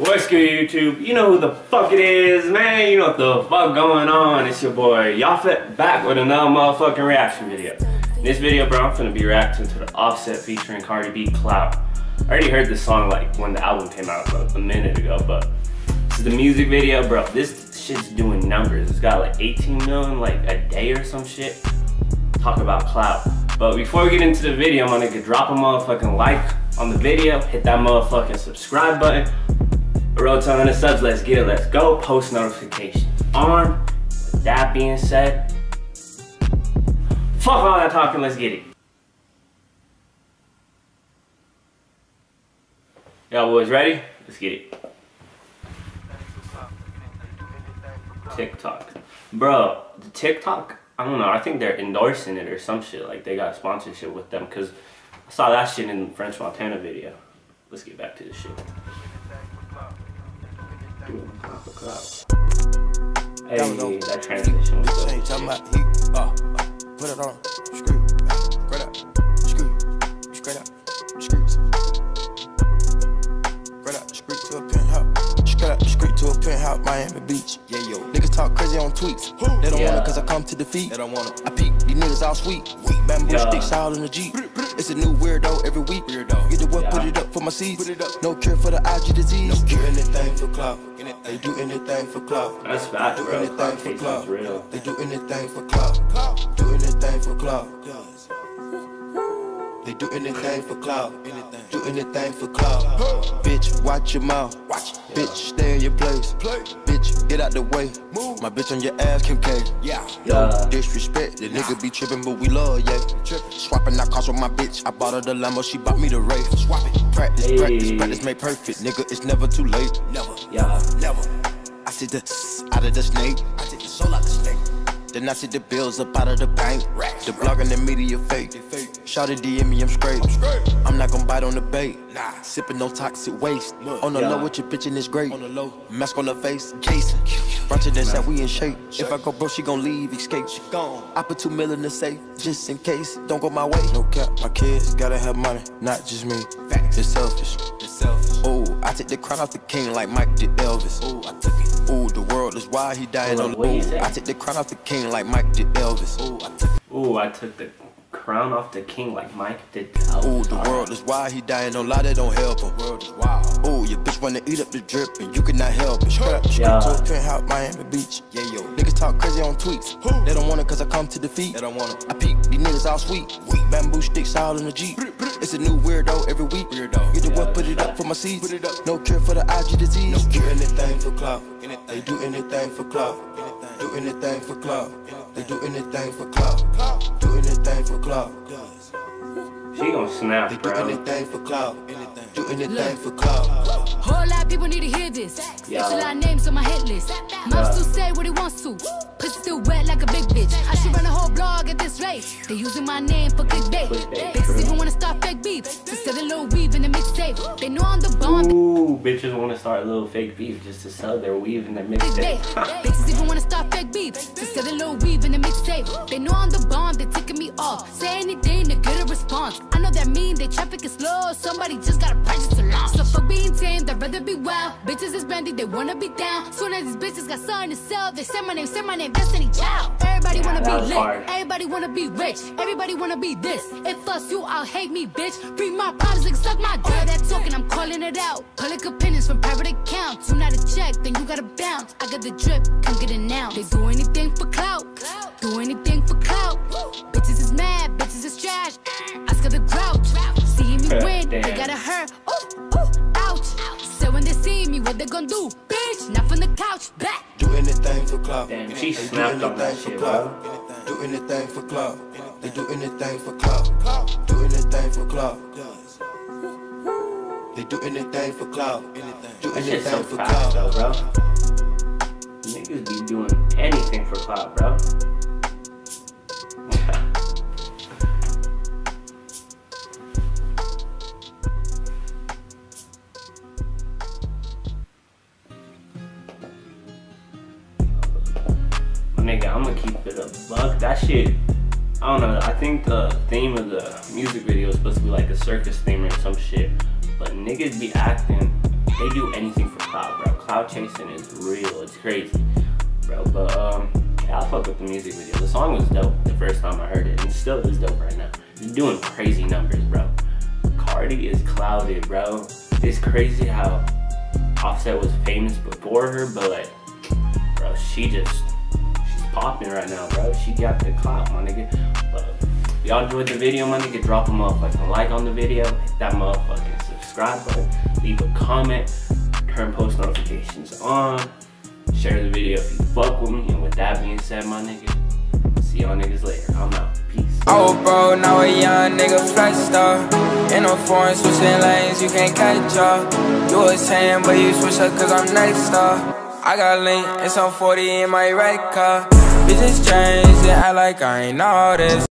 What's good, YouTube? You know who the fuck it is, man. You know what the fuck going on. It's your boy Yaphet back with another motherfucking reaction video. In this video, bro, I'm gonna be reacting to the Offset featuring Cardi B Clout. I already heard this song like when the album came out a minute ago, but this is the music video, bro. This shit's doing numbers. It's got like 18 million like a day or some shit. Talk about clout. But before we get into the video, I'm gonna drop a motherfucking like on the video, hit that motherfucking subscribe button, Road to 100 subs, let's get it, let's go. Post notifications on. With that being said, fuck all that talking, let's get it. Y'all boys ready? Let's get it. TikTok. Bro, the TikTok, I don't know, I think they're endorsing it or some shit. Like they got sponsorship with them because I saw that shit in the French Montana video. Let's get back to the shit. Hey, that transition was dope. Talking about he, uh, uh, put it on, screw, straight up, screw, straight up, screw, straight up, screw to a penthouse, straight up, screw to a penthouse, Miami Beach. Yeah, talk crazy on tweets. They don't yeah. want it cause I come to defeat. They don't want it. I peek, these niggas all sweet. Bamboo yeah. sticks all in the Jeep. It's a new weirdo every week. Weirdo. Get the what, yeah. put it up for my seeds. Put it up. No cure for the IG disease. No cure anything for clout. They do anything for clout. That's bad, do bro. anything for clout. They do anything for clout. Do anything for clout. They do anything for clout. Do anything for clout. Bitch, watch your mouth. Watch. Bitch, stay in your place. Play. Bitch, get out the way. Move. My bitch on your ass, Kim K. Yeah. No disrespect. The nigga be tripping, but we love, yeah. Swapping that cars with my bitch. I bought her the Lambo, she bought me the Wraith. Swap it. Practice, hey. practice, practice, make perfect. Nigga, it's never too late. Never. Yeah. Never. I see the out of the snake. I take the soul out the snake. Then I see the bills up out of the bank. The blog and the media fake. Shout it DM me, I'm straight. I'm not gonna bite on the bait. Nah. Sipping no toxic waste. On the yeah. low with your bitchin' is great. On the low. Mask on the face, Jason. Bruncher than said we in shape. If I go bro, she gon' leave, escape. She gone. I put two mil in the safe, just in case. Don't go my way. No cap, my kids gotta have money, not just me. Facts. It's selfish. It's selfish. Oh, I take the crown off the king like Mike did Elvis. Oh, I took it. Ooh, the world is why he died on the Ooh, I take the crown off the king like Mike did Elvis. Ooh, I took Ooh, I took the crown off the king like Mike did Elvis. Ooh, the world is why he dying, no lie, that don't help him. World is wild. Ooh, your bitch wanna eat up the drip and you cannot help it. Straight up, yeah. to a penthouse, Miami Beach. Yeah, yo. Niggas talk crazy on tweets. They don't want it cause I come to defeat. They don't want it. I peek, these niggas all sweet. Weak. Bamboo sticks all in the Jeep. It's a new weirdo every week. Weirdo. Get the yeah, what, put it up for my seeds. Put it up. No cure for the IG disease. No cure anything for clout. They do anything for clout. Do anything for clout. They do anything for clout. Do anything for clout. She gon' snap, they bro. Do anything for clout. Do anything for clout. Whole lot of people need to hear this. Yeah. It's a lot of names on my hit list. Mom still say what he wants to. Pussy still wet like a big bitch. I should run a whole blog at this rate. They using my name for clickbait. Bitches even wanna start fake beef. To sell a little weave in the mixtape. They know I'm the bomb. Ooh, bitches wanna start a little fake beef just to sell their weave in their mixtape. bitches even wanna start fake beef. To sell a little weave in the mixtape. They know I'm the bomb. They that mean they traffic is slow. Somebody just gotta purchase a launch. So fuck being tame, they'd rather be wild. Bitches is brandy, they wanna be down. Soon as these bitches got something to sell, they say my name, say my name, Destiny Child. Everybody wanna be lit, hard. everybody wanna be rich, everybody wanna be this. If us you, I'll hate me, bitch. Free my problems and suck my dick. That talking, I'm calling it out. Public opinions from private accounts. You not a check, then you gotta bounce. I got the drip, come get it now. They do anything for clout, me they gotta hurt. Ooh, ooh, ouch. So when they see me, what they gonna do? Bitch, not from the couch, back. Do anything for clout. Damn, she snapped on that shit, bro. Do anything for clout. They do anything for clout. Do anything for clout. They do anything for clout. Do anything so for clout. Though, bro. Niggas be doing anything for clout, bro. Nigga, I'm gonna keep it a buck. That shit, I don't know. I think the theme of the music video is supposed to be like a circus theme or some shit. But niggas be acting they do anything for clout, bro. Clout chasing is real. It's crazy, bro. But um, yeah, I fuck with the music video. The song was dope the first time I heard it, and still is dope right now. It's doing crazy numbers, bro. Cardi is clouded, bro. It's crazy how Offset was famous before her, but like, bro, she just popping right now, bro. She got the clout, my nigga. Y'all enjoyed the video, my nigga. Drop a motherfucking like on the video, hit that motherfucking subscribe button, leave a comment, turn post notifications on, share the video if you fuck with me. And with that being said, my nigga, see y'all niggas later. I'm out. Peace. Oh, bro, now a young nigga flex star. In a foreign switching lanes, you can't catch up. You a 10, but you switch up cause I'm next star. I got link and some 40 in my red car. Bitches change and act like I ain't all this.